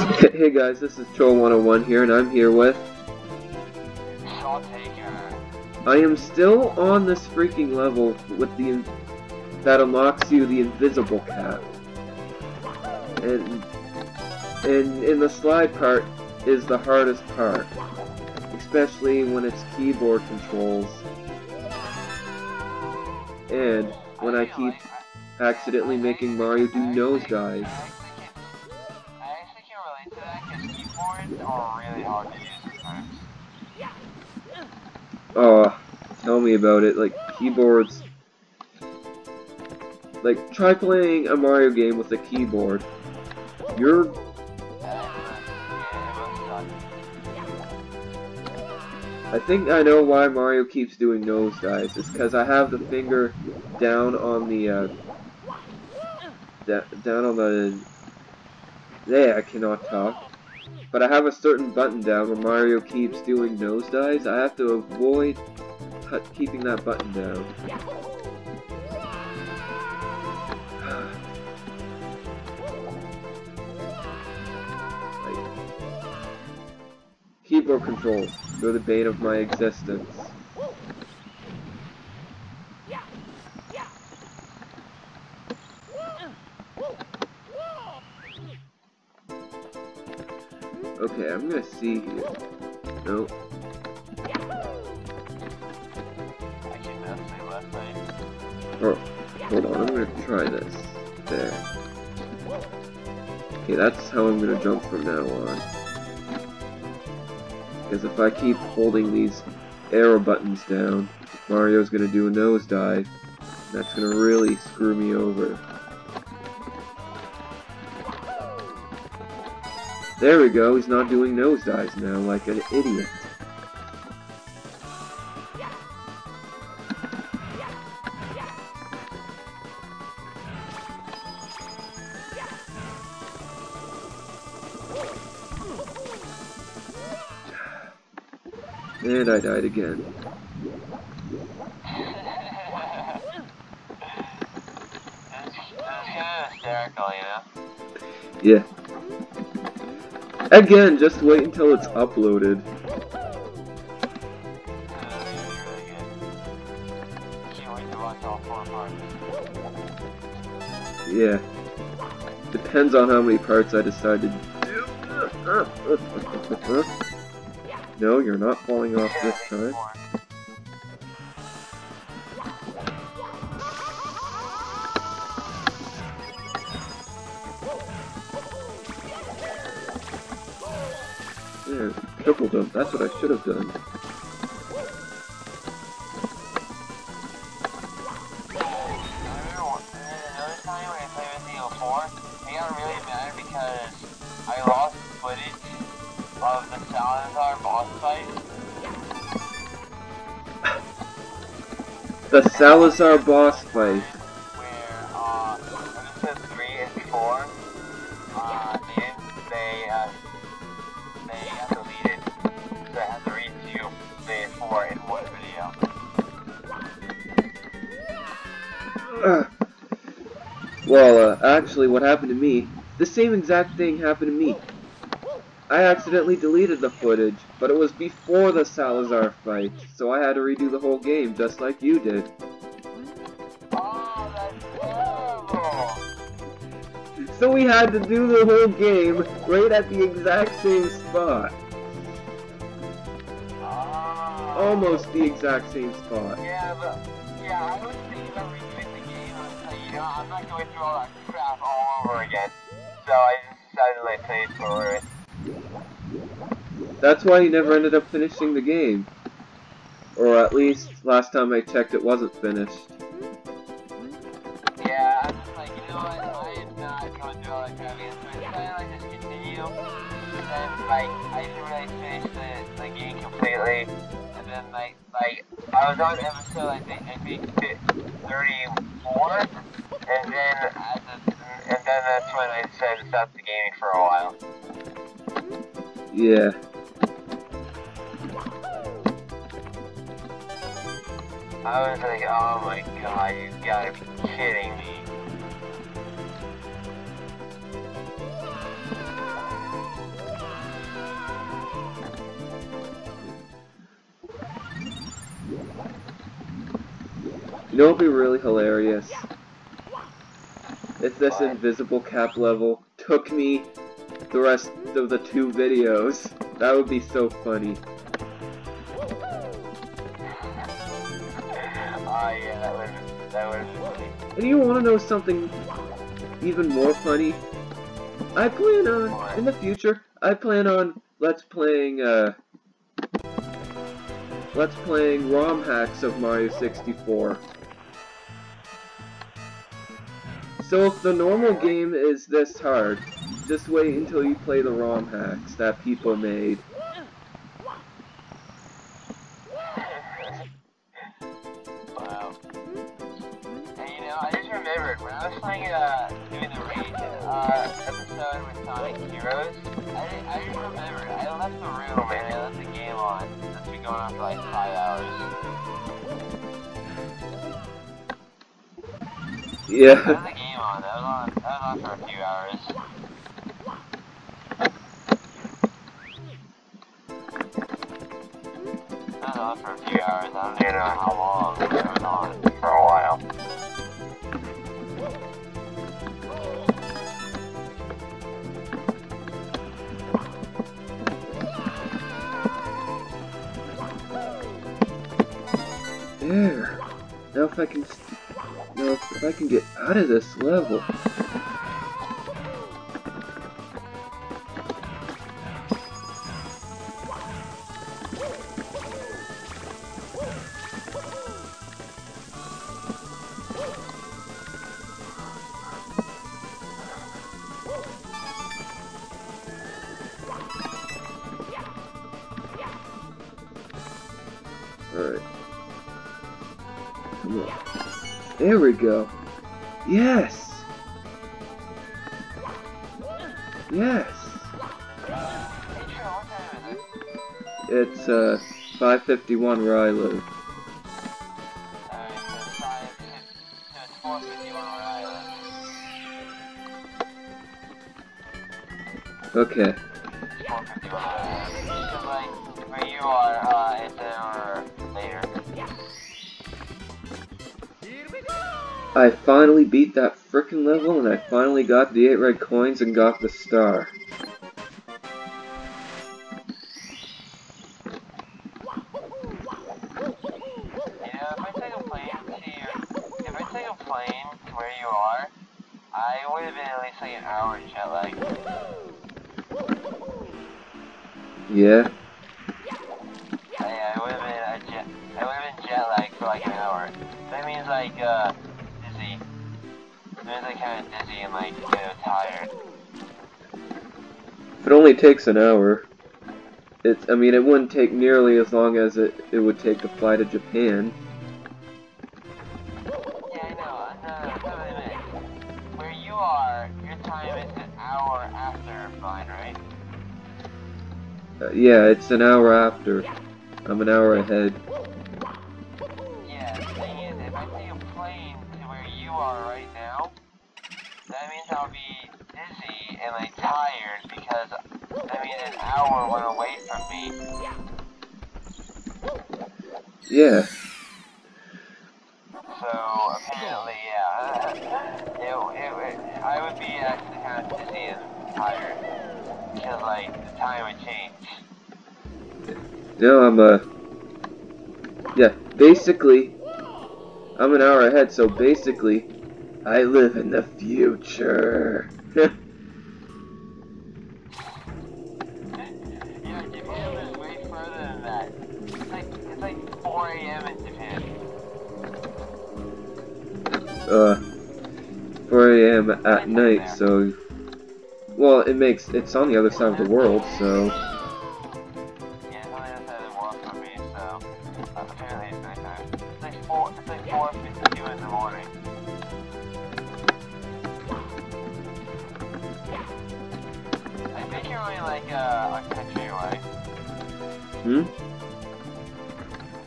Hey guys, this is TriLL101 here, and I'm here with... I am still on this freaking level with the... that unlocks you the invisible cap. And... And in the slide part is the hardest part. Especially when it's keyboard controls. And when I keep accidentally making Mario do nosedives. I are really hard to sometimes. Oh, tell me about it. Like, keyboards... Like, try playing a Mario game with a keyboard. You're... I think I know why Mario keeps doing nosedives. It's because I have the finger down on the, uh... down on the... There, I cannot talk. But I have a certain button down where Mario keeps doing nosedives. I have to avoid keeping that button down. Keyboard controls, they're the bane of my existence. See here. Nope. Oh, hold on, I'm gonna try this. There. Okay, that's how I'm gonna jump from now on. Because if I keep holding these arrow buttons down, Mario's gonna do a nosedive. That's gonna really screw me over. There we go, he's not doing nosedives now like an idiot. And I died again. That's, that's hysterical, you know? Yeah. Again, just wait until it's uploaded. Yeah. Depends on how many parts I decide to do. no, you're not falling off this time. Yeah, triple jump, that's what I should have done. It got really mad because I remember one- another Well, uh, actually, what happened to me, the same exact thing happened to me. I accidentally deleted the footage, but it was before the Salazar fight, so I had to redo the whole game, just like you did. So we had to do the whole game right at the exact same spot. Almost the exact same spot. Yeah, but yeah, you know, I'm not going through all that crap all over again. So I decided to play it. That's why you never ended up finishing the game. Or at least, last time I checked, it wasn't finished. Yeah, I'm just like, you know what, I am not going through all that crap again, so I decided just continue. And like, I didn't really finish the, the game completely. And then like, like, I was on episode, I think, I think 34. And then, at the, and then that's when I decided to stop the gaming for a while. Yeah. I was like, oh my god, you gotta be kidding me. Know what'd be really hilarious? If this What? invisible cap level took me the rest of the two videos. That would be so funny. Oh yeah, that would that would funny. And you want to know something even more funny? I plan on, What? in the future, I plan on let's playing, uh, let's playing ROM hacks of Mario 64. So if the normal game is this hard, just wait until you play the ROM hacks that people made. Wow. And you know, I just remembered when I was playing uh doing the raid uh episode with Sonic Heroes, I I just remembered I left the room and I left the game on. That's been going on for like five hours. Yeah. left the game on. That on. For a few hours. That on for a few hours. I don't even know how long. It was on for a while. There. Now if I can, now if I can get out of this level. Alright. Come on. There we go. Yes! Yes! It's, uh, 551 where I live. Okay. Where you are, uh, I finally beat that frickin' level and I finally got the 8 red coins and got the star. You Means kind of dizzy and like you know tired. If it only takes an hour. It's, I mean, it wouldn't take nearly as long as it, it would take to fly to Japan. Yeah, I know. uh, No, no, no, wait a minute. Where you are, your time is an hour after flying, right? Uh, yeah, it's an hour after. I'm an hour ahead. That means I'll be dizzy and like tired because I mean an hour went away from me. Yeah. So apparently, yeah, it, it, it, I would be actually kind of dizzy and tired because like the time would change. No, I'm, uh... Yeah, basically, I'm an hour ahead, so basically, I live in the future. Yeah, Japan is way further than that. It's like it's like 4 a.m. in Japan. uh, 4 a.m. at night, so... Well, it makes... It's on the other side of the world, so... uh, a country away. Hmm?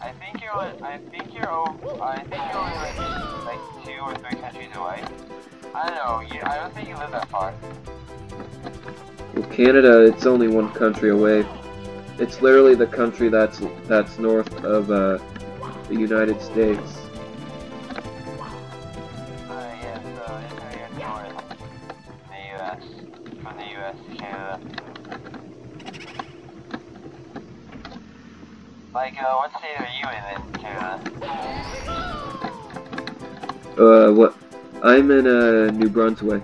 I think you're. I think you're. I think you're only like like two or three countries away. I don't know. You, I don't think you live that far. Well, Canada, it's only one country away. It's literally the country that's that's north of uh, the United States. Uh, what? I'm in uh, New Brunswick.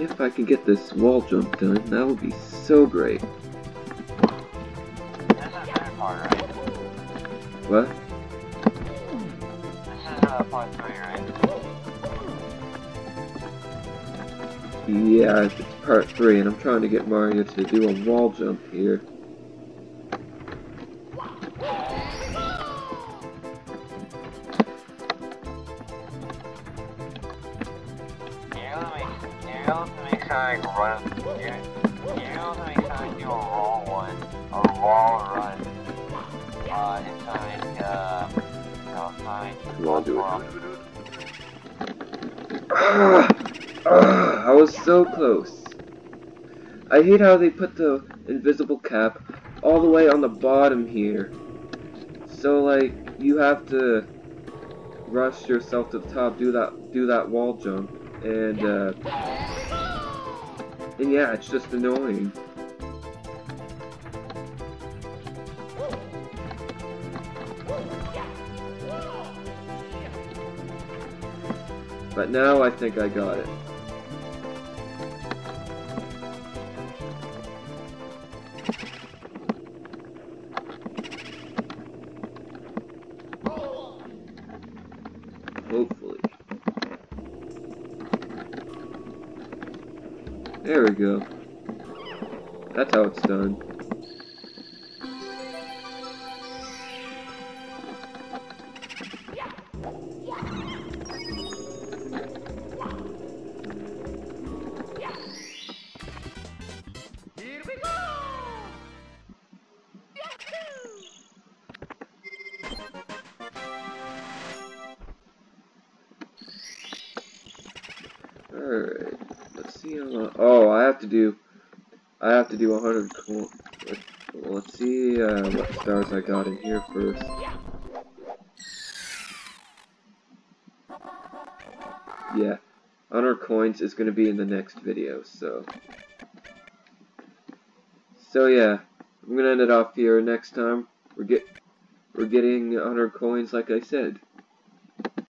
If I can get this wall jump done, that would be so great. Part, right? What? This is part three, right? Yeah, it's part three, and I'm trying to get Mario to do a wall jump here. Able to make Sonic run, able to make Sonic do a wall one, a wall run, uh, in Sonic, uh, Sonic, Come on, do it. Ah, ah, I was so close. I hate how they put the invisible cap all the way on the bottom here. So like you have to rush yourself to the top, do that do that wall jump, and uh, and yeah, it's just annoying. But now I think I got it. To do. I have to do 100 coin. Let's see uh, what stars I got in here first. Yeah, 100 coins is going to be in the next video, so. So yeah, I'm going to end it off here. Next time, we're get we're getting 100 coins like I said.